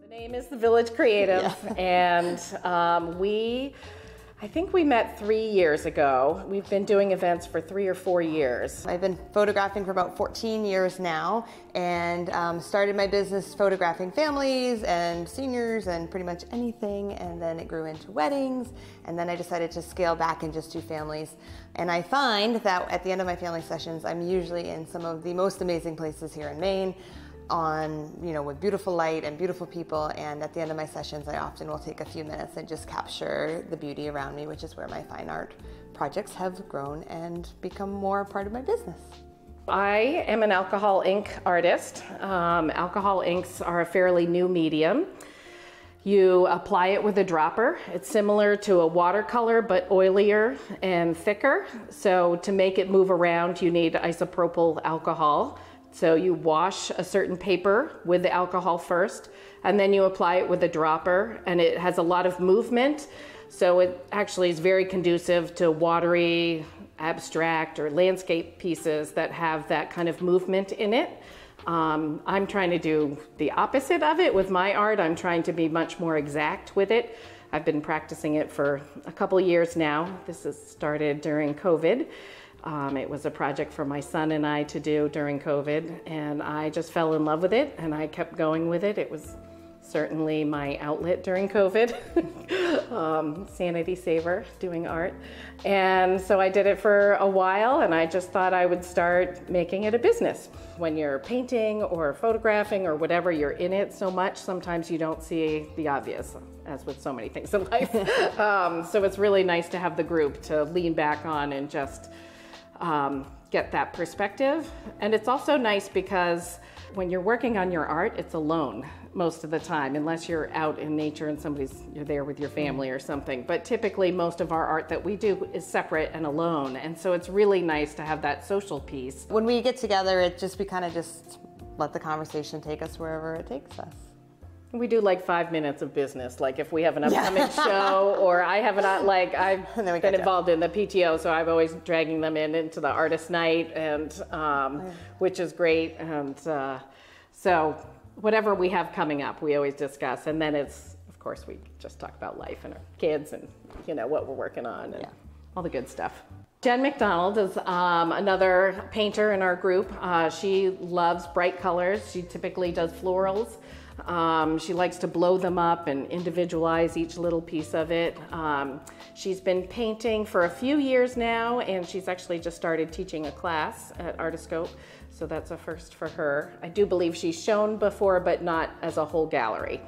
The name is the Village Creative, yeah. and um, we, I think we met three years ago. We've been doing events for three or four years. I've been photographing for about 14 years now, and um, started my business photographing families and seniors and pretty much anything, and then it grew into weddings, and then I decided to scale back and just do families. And I find that at the end of my family sessions, I'm usually in some of the most amazing places here in Maine on, you know, with beautiful light and beautiful people. And at the end of my sessions, I often will take a few minutes and just capture the beauty around me, which is where my fine art projects have grown and become more part of my business. I am an alcohol ink artist. Um, alcohol inks are a fairly new medium. You apply it with a dropper. It's similar to a watercolor, but oilier and thicker. So to make it move around, you need isopropyl alcohol. So you wash a certain paper with the alcohol first, and then you apply it with a dropper, and it has a lot of movement. So it actually is very conducive to watery, abstract, or landscape pieces that have that kind of movement in it. Um, I'm trying to do the opposite of it with my art. I'm trying to be much more exact with it. I've been practicing it for a couple years now. This has started during COVID. Um, it was a project for my son and I to do during COVID, and I just fell in love with it and I kept going with it. It was certainly my outlet during COVID, um, sanity saver, doing art. And so I did it for a while and I just thought I would start making it a business. When you're painting or photographing or whatever, you're in it so much, sometimes you don't see the obvious, as with so many things in life. um, so it's really nice to have the group to lean back on and just um, get that perspective. And it's also nice because when you're working on your art, it's alone most of the time, unless you're out in nature and somebody's you're there with your family or something. But typically, most of our art that we do is separate and alone, and so it's really nice to have that social piece. When we get together, it just we kind of just let the conversation take us wherever it takes us. We do like five minutes of business. Like if we have an upcoming yeah. show, or I have not like I've been involved in the PTO, so I'm always dragging them in into the artist night, and um, oh, which is great. And uh, so whatever we have coming up, we always discuss, and then it's of course we just talk about life and our kids, and you know what we're working on, and yeah. all the good stuff. Jen McDonald is um, another painter in our group. Uh, she loves bright colors. She typically does florals. Um, she likes to blow them up and individualize each little piece of it. Um, she's been painting for a few years now, and she's actually just started teaching a class at Artiscope, so that's a first for her. I do believe she's shown before, but not as a whole gallery.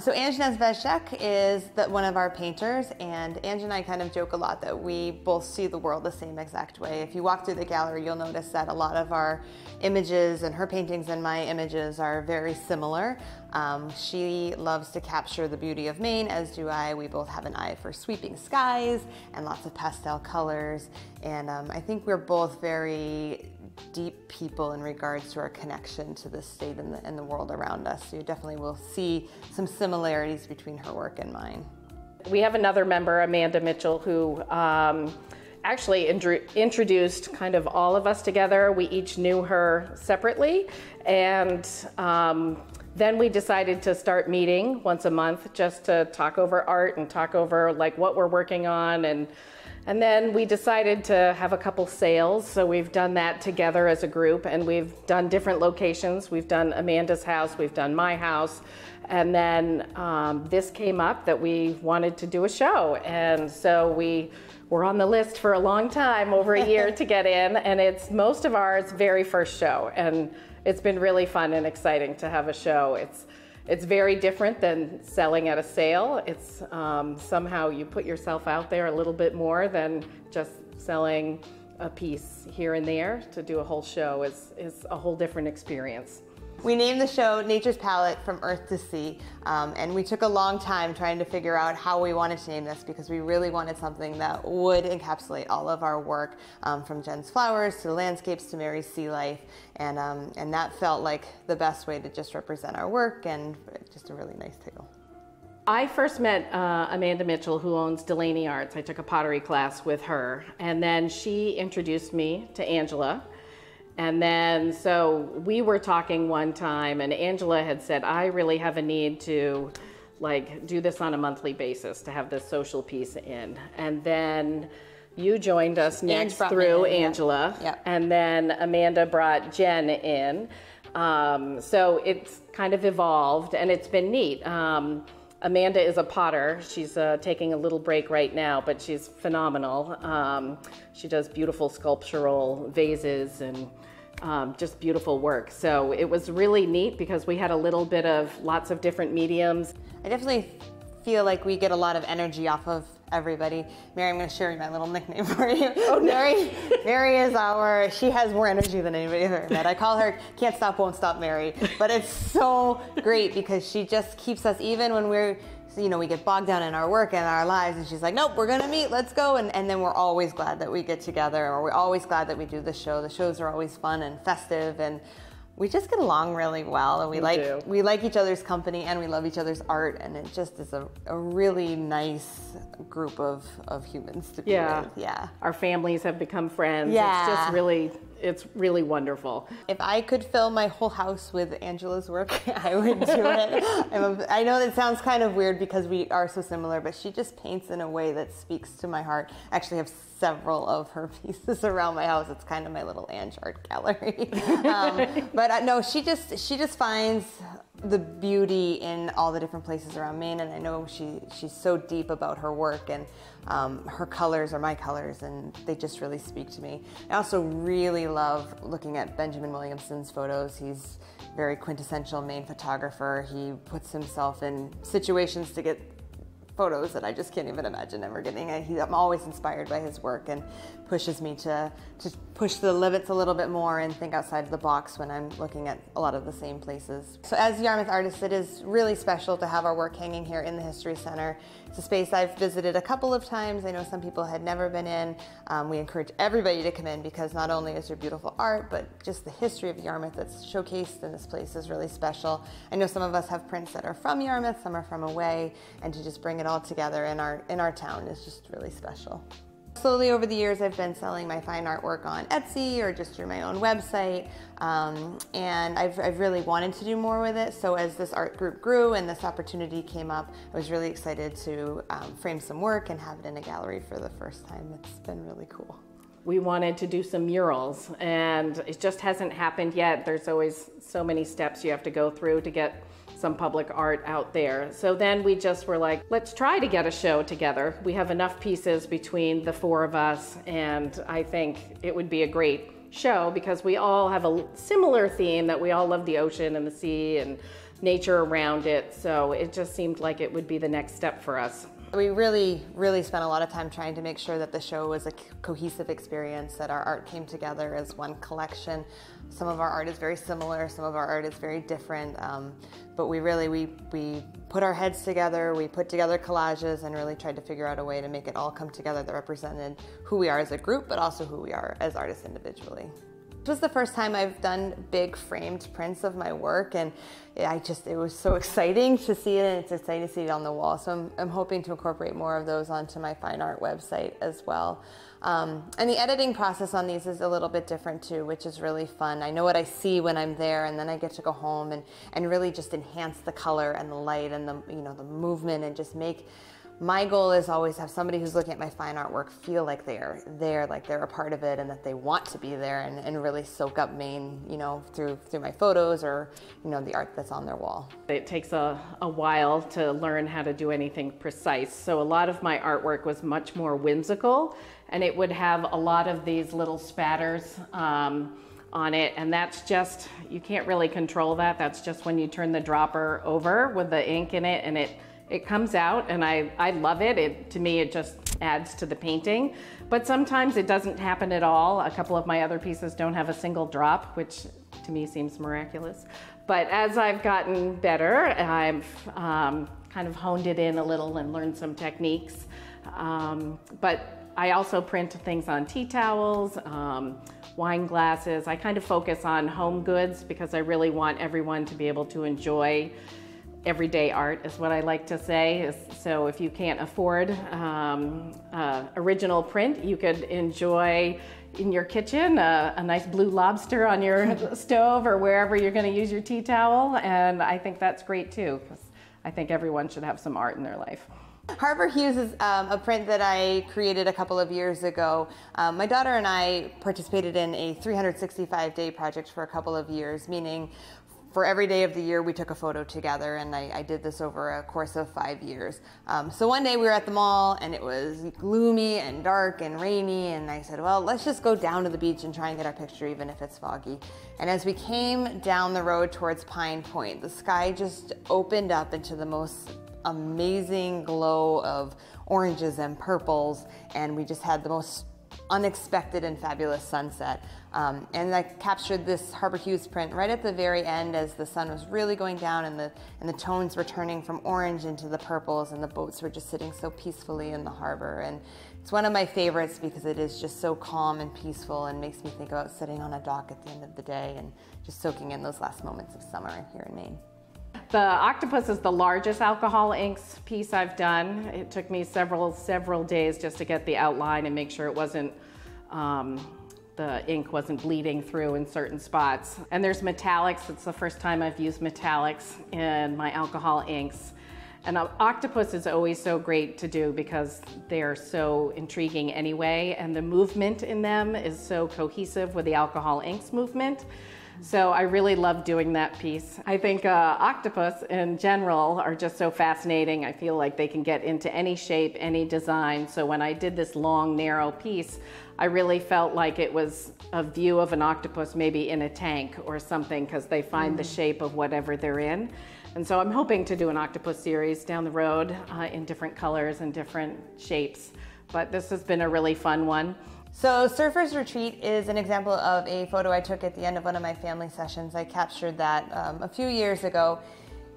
So Ange Nezvezcek is the, one of our painters, and Ange and I kind of joke a lot that we both see the world the same exact way. If you walk through the gallery, you'll notice that a lot of our images and her paintings and my images are very similar. Um, she loves to capture the beauty of Maine, as do I. We both have an eye for sweeping skies and lots of pastel colors, and um, I think we're both very deep people in regards to our connection to the state and the, and the world around us. So you definitely will see some similarities between her work and mine. We have another member, Amanda Mitchell, who um, actually introduced kind of all of us together. We each knew her separately, and um, then we decided to start meeting once a month just to talk over art and talk over like what we're working on and and then we decided to have a couple sales, so we've done that together as a group, and we've done different locations. We've done Amanda's house, we've done my house, and then um, this came up that we wanted to do a show, and so we were on the list for a long time, over a year to get in, and it's most of ours very first show, and it's been really fun and exciting to have a show. It's it's very different than selling at a sale. It's um, somehow you put yourself out there a little bit more than just selling a piece here and there. To do a whole show is, is a whole different experience. We named the show Nature's Palette from Earth to Sea, um, and we took a long time trying to figure out how we wanted to name this because we really wanted something that would encapsulate all of our work um, from Jen's flowers to landscapes to Mary's sea life, and, um, and that felt like the best way to just represent our work and just a really nice title. I first met uh, Amanda Mitchell, who owns Delaney Arts. I took a pottery class with her, and then she introduced me to Angela. And then, so we were talking one time, and Angela had said, I really have a need to like do this on a monthly basis to have this social piece in. And then you joined us next through in, Angela, yeah. and then Amanda brought Jen in. Um, so it's kind of evolved, and it's been neat. Um, Amanda is a potter. She's uh, taking a little break right now, but she's phenomenal. Um, she does beautiful sculptural vases and um, just beautiful work. So it was really neat because we had a little bit of lots of different mediums. I definitely feel like we get a lot of energy off of everybody. Mary, I'm going to share my little nickname for you. Oh, Mary, Mary is our. She has more energy than anybody I've ever met. I call her "Can't Stop, Won't Stop" Mary, but it's so great because she just keeps us even when we're. You know, we get bogged down in our work and our lives, and she's like, "Nope, we're gonna meet. Let's go." And, and then we're always glad that we get together, or we're always glad that we do the show. The shows are always fun and festive, and we just get along really well and we, we like do. we like each other's company and we love each other's art and it just is a, a really nice group of, of humans to be yeah. with. Yeah. Our families have become friends. Yeah. It's just really it's really wonderful. If I could fill my whole house with Angela's work, I would do it. a, I know that sounds kind of weird because we are so similar, but she just paints in a way that speaks to my heart. I actually have several of her pieces around my house. It's kind of my little Ange art gallery. um, but uh, no, she just she just finds the beauty in all the different places around Maine, and I know she she's so deep about her work, and um, her colors are my colors, and they just really speak to me. I also really love looking at Benjamin Williamson's photos. He's very quintessential Maine photographer. He puts himself in situations to get photos that I just can't even imagine ever getting. I, he, I'm always inspired by his work and pushes me to, to push the limits a little bit more and think outside the box when I'm looking at a lot of the same places. So as Yarmouth artists, it is really special to have our work hanging here in the History Center. It's a space I've visited a couple of times. I know some people had never been in. Um, we encourage everybody to come in because not only is there beautiful art, but just the history of Yarmouth that's showcased in this place is really special. I know some of us have prints that are from Yarmouth, some are from away, and to just bring it all together in our, in our town is just really special. Slowly over the years, I've been selling my fine artwork on Etsy or just through my own website. Um, and I've, I've, really wanted to do more with it. So as this art group grew and this opportunity came up, I was really excited to um, frame some work and have it in a gallery for the first time. It's been really cool. We wanted to do some murals and it just hasn't happened yet. There's always so many steps you have to go through to get some public art out there. So then we just were like, let's try to get a show together. We have enough pieces between the four of us, and I think it would be a great show because we all have a similar theme that we all love the ocean and the sea and nature around it. So it just seemed like it would be the next step for us. We really, really spent a lot of time trying to make sure that the show was a cohesive experience, that our art came together as one collection. Some of our art is very similar, some of our art is very different, um, but we really, we, we put our heads together, we put together collages and really tried to figure out a way to make it all come together that represented who we are as a group, but also who we are as artists individually. Was the first time I've done big framed prints of my work and I just, it was so exciting to see it and it's exciting to see it on the wall. So I'm, I'm hoping to incorporate more of those onto my fine art website as well. Um, and the editing process on these is a little bit different too, which is really fun. I know what I see when I'm there and then I get to go home and, and really just enhance the color and the light and the, you know, the movement and just make my goal is always have somebody who's looking at my fine artwork feel like they're there, like they're a part of it, and that they want to be there, and, and really soak up Maine, you know, through through my photos or you know the art that's on their wall. It takes a, a while to learn how to do anything precise, so a lot of my artwork was much more whimsical, and it would have a lot of these little spatters. Um, on it and that's just you can't really control that that's just when you turn the dropper over with the ink in it and it it comes out and I, I love it. it. To me, it just adds to the painting. But sometimes it doesn't happen at all. A couple of my other pieces don't have a single drop, which to me seems miraculous. But as I've gotten better, I've um, kind of honed it in a little and learned some techniques. Um, but I also print things on tea towels, um, wine glasses. I kind of focus on home goods because I really want everyone to be able to enjoy everyday art is what I like to say. So if you can't afford um, uh, original print, you could enjoy in your kitchen a, a nice blue lobster on your stove or wherever you're going to use your tea towel. And I think that's great too. Because I think everyone should have some art in their life. Harbor Hues is um, a print that I created a couple of years ago. Um, my daughter and I participated in a 365 day project for a couple of years, meaning for every day of the year we took a photo together and I, I did this over a course of five years. Um, so one day we were at the mall and it was gloomy and dark and rainy and I said, well, let's just go down to the beach and try and get our picture even if it's foggy. And as we came down the road towards Pine Point, the sky just opened up into the most amazing glow of oranges and purples, and we just had the most unexpected and fabulous sunset. Um, and I captured this Harbor Hues print right at the very end as the sun was really going down and the, and the tones were turning from orange into the purples and the boats were just sitting so peacefully in the harbor. And it's one of my favorites because it is just so calm and peaceful and makes me think about sitting on a dock at the end of the day and just soaking in those last moments of summer here in Maine. The octopus is the largest alcohol inks piece I've done. It took me several, several days just to get the outline and make sure it wasn't, um, the ink wasn't bleeding through in certain spots. And there's metallics. It's the first time I've used metallics in my alcohol inks. And octopus is always so great to do because they're so intriguing anyway, and the movement in them is so cohesive with the alcohol inks movement. So I really love doing that piece. I think uh, octopus in general are just so fascinating. I feel like they can get into any shape, any design. So when I did this long, narrow piece, I really felt like it was a view of an octopus maybe in a tank or something because they find mm. the shape of whatever they're in. And so I'm hoping to do an octopus series down the road uh, in different colors and different shapes. But this has been a really fun one. So Surfer's Retreat is an example of a photo I took at the end of one of my family sessions. I captured that um, a few years ago.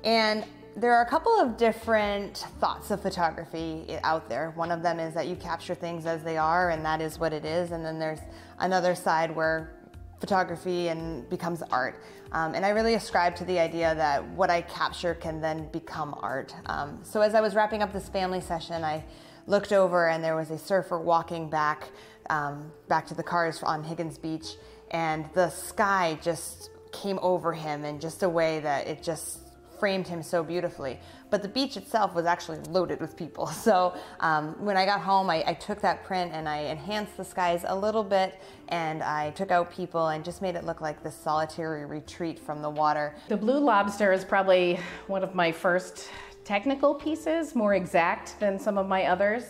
And there are a couple of different thoughts of photography out there. One of them is that you capture things as they are and that is what it is. And then there's another side where photography and becomes art. Um, and I really ascribe to the idea that what I capture can then become art. Um, so as I was wrapping up this family session, I looked over and there was a surfer walking back um, back to the cars on Higgins Beach, and the sky just came over him in just a way that it just framed him so beautifully. But the beach itself was actually loaded with people. So um, when I got home, I, I, took that print and I enhanced the skies a little bit and I took out people and just made it look like this solitary retreat from the water. The Blue Lobster is probably one of my first technical pieces, more exact than some of my others.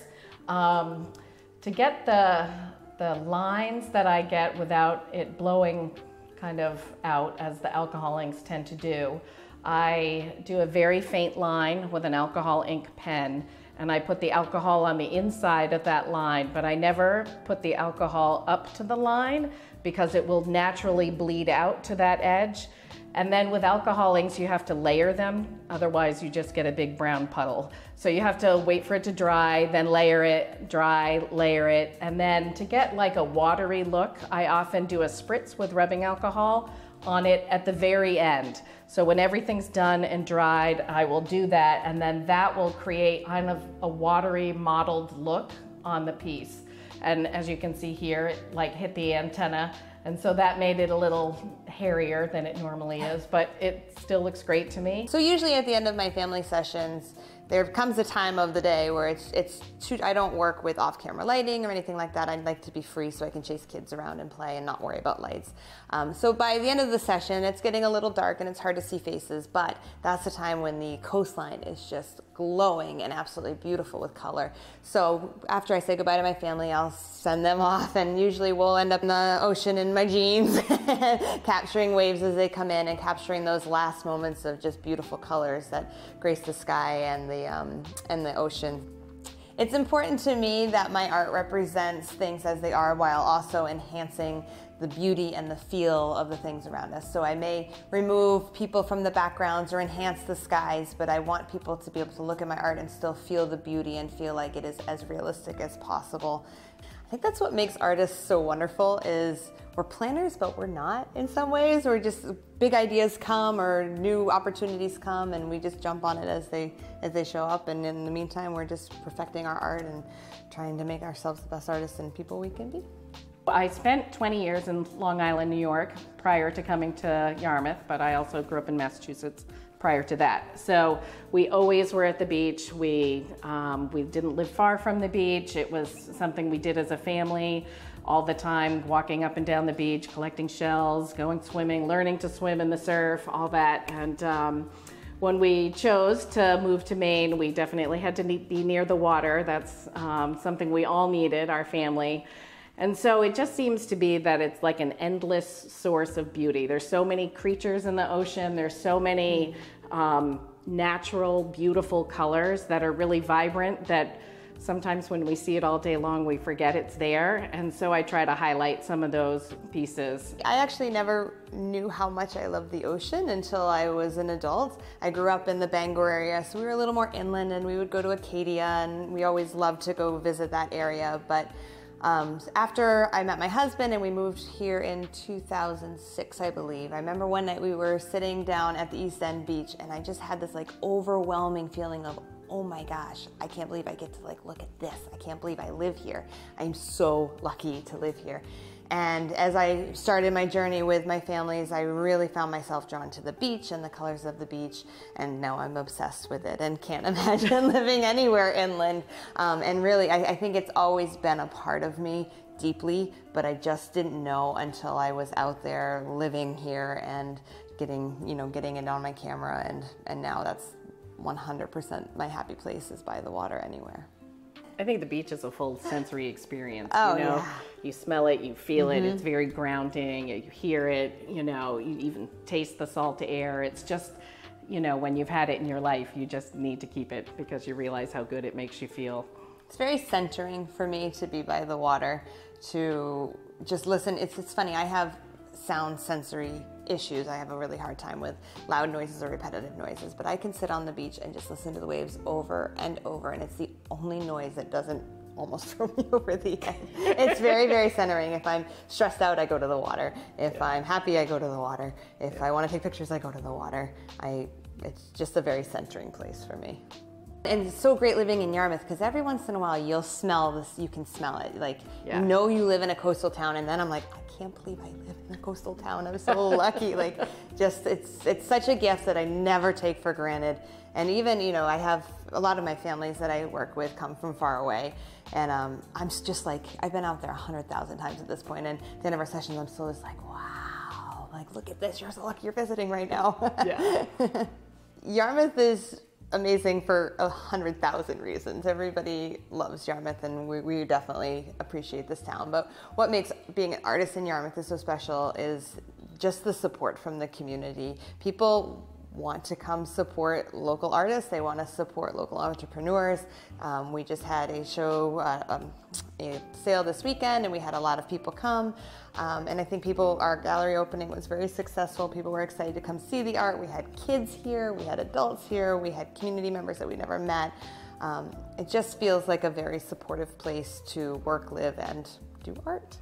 Um, to get the, the lines that I get without it blowing kind of out as the alcohol inks tend to do, I do a very faint line with an alcohol ink pen and I put the alcohol on the inside of that line, but I never put the alcohol up to the line because it will naturally bleed out to that edge. And then with alcohol inks, you have to layer them. Otherwise, you just get a big brown puddle. So you have to wait for it to dry, then layer it, dry, layer it. And then to get like a watery look, I often do a spritz with rubbing alcohol on it at the very end. So when everything's done and dried, I will do that. And then that will create kind of a watery mottled look on the piece. And as you can see here, it like hit the antenna and so that made it a little hairier than it normally is, but it still looks great to me. So usually at the end of my family sessions, there comes a time of the day where it's it's I don't work with off-camera lighting or anything like that. I'd like to be free so I can chase kids around and play and not worry about lights. Um, so by the end of the session, it's getting a little dark and it's hard to see faces, but that's the time when the coastline is just glowing and absolutely beautiful with color. So after I say goodbye to my family, I'll send them off, and usually we'll end up in the ocean in my jeans, capturing waves as they come in and capturing those last moments of just beautiful colors that grace the sky and the um, and the ocean. It's important to me that my art represents things as they are while also enhancing the beauty and the feel of the things around us. So I may remove people from the backgrounds or enhance the skies, but I want people to be able to look at my art and still feel the beauty and feel like it is as realistic as possible. I think that's what makes artists so wonderful is we're planners, but we're not in some ways. We're just big ideas come or new opportunities come, and we just jump on it as they as they show up. And in the meantime, we're just perfecting our art and trying to make ourselves the best artists and people we can be. I spent 20 years in Long Island, New York, prior to coming to Yarmouth, but I also grew up in Massachusetts prior to that. So we always were at the beach. We um, we didn't live far from the beach. It was something we did as a family all the time, walking up and down the beach, collecting shells, going swimming, learning to swim in the surf, all that. And um, when we chose to move to Maine, we definitely had to be near the water. That's um, something we all needed, our family. And so it just seems to be that it's like an endless source of beauty. There's so many creatures in the ocean, there's so many um, natural, beautiful colors that are really vibrant that sometimes when we see it all day long, we forget it's there. And so I try to highlight some of those pieces. I actually never knew how much I loved the ocean until I was an adult. I grew up in the Bangor area, so we were a little more inland and we would go to Acadia and we always loved to go visit that area. But um, after I met my husband and we moved here in 2006, I believe, I remember one night we were sitting down at the East End beach and I just had this like overwhelming feeling of, oh my gosh, I can't believe I get to like look at this. I can't believe I live here. I'm so lucky to live here. And as I started my journey with my families, I really found myself drawn to the beach and the colors of the beach. And now I'm obsessed with it and can't imagine living anywhere inland. Um, and really, I, I think it's always been a part of me deeply, but I just didn't know until I was out there living here and getting, you know, getting it on my camera. And, and now that's 100% my happy place is by the water anywhere. I think the beach is a full sensory experience. Oh, you know, yeah. you smell it, you feel Mm-hmm. it. It's very grounding. You hear it. You know, you even taste the salt air. It's just, you know, when you've had it in your life, you just need to keep it because you realize how good it makes you feel. It's very centering for me to be by the water, to just listen. It's, it's funny, I have sound sensory issues. I have a really hard time with loud noises or repetitive noises, but I can sit on the beach and just listen to the waves over and over, and it's the only noise that doesn't almost throw me over the edge. It's very, very centering. If I'm stressed out, I go to the water. If I'm happy, I go to the water. If I want to take pictures, I go to the water. I, it's just a very centering place for me. And it's so great living in Yarmouth because every once in a while you'll smell this, you can smell it. Like, Yeah. you know, you live in a coastal town, and then I'm like, I can't believe I live in a coastal town. I'm so lucky. Like, just, it's, it's such a gift that I never take for granted. And even, you know, I have a lot of my families that I work with come from far away. And um, I'm just like, I've been out there a 100,000 times at this point, And at the end of our sessions, I'm still just like, wow, like, look at this. You're so lucky you're visiting right now. Yeah. Yarmouth is amazing for a hundred thousand reasons. Everybody loves Yarmouth, and we, we definitely appreciate this town. But what makes being an artist in Yarmouth is so special is just the support from the community. People want to come support local artists. They want to support local entrepreneurs. Um, we just had a show, uh, um, a sale this weekend, and we had a lot of people come. Um, and I think people, our gallery opening was very successful. People were excited to come see the art. We had kids here, we had adults here, we had community members that we never met. Um, it just feels like a very supportive place to work, live, and do art.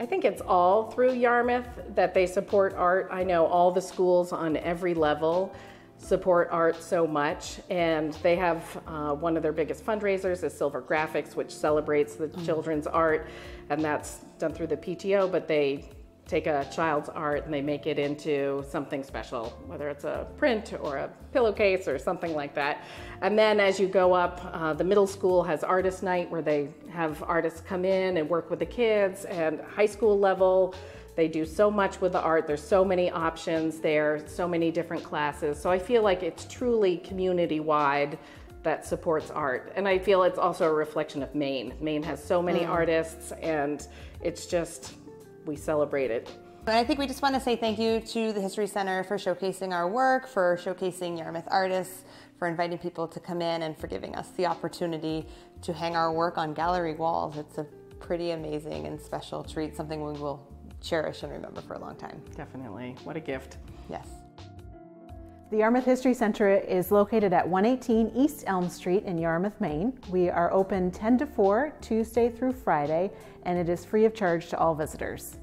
I think it's all through Yarmouth that they support art. I know all the schools on every level support art so much, and they have uh, one of their biggest fundraisers is Silver Graphics, which celebrates the children's art, and that's done through the PTO. But they take a child's art and they make it into something special, whether it's a print or a pillowcase or something like that. And then as you go up, uh, the middle school has artist night where they have artists come in and work with the kids, and high school level. They do so much with the art. There's so many options there, so many different classes. So I feel like it's truly community wide that supports art. And I feel it's also a reflection of Maine. Maine has so many artists, and it's just, we celebrate it. And I think we just want to say thank you to the History Center for showcasing our work, for showcasing Yarmouth artists, for inviting people to come in, and for giving us the opportunity to hang our work on gallery walls. It's a pretty amazing and special treat, something we will cherish and remember for a long time. Definitely. What a gift. Yes. The Yarmouth History Center is located at 118 East Elm Street in Yarmouth, Maine. We are open 10 to 4 Tuesday through Friday, and it is free of charge to all visitors.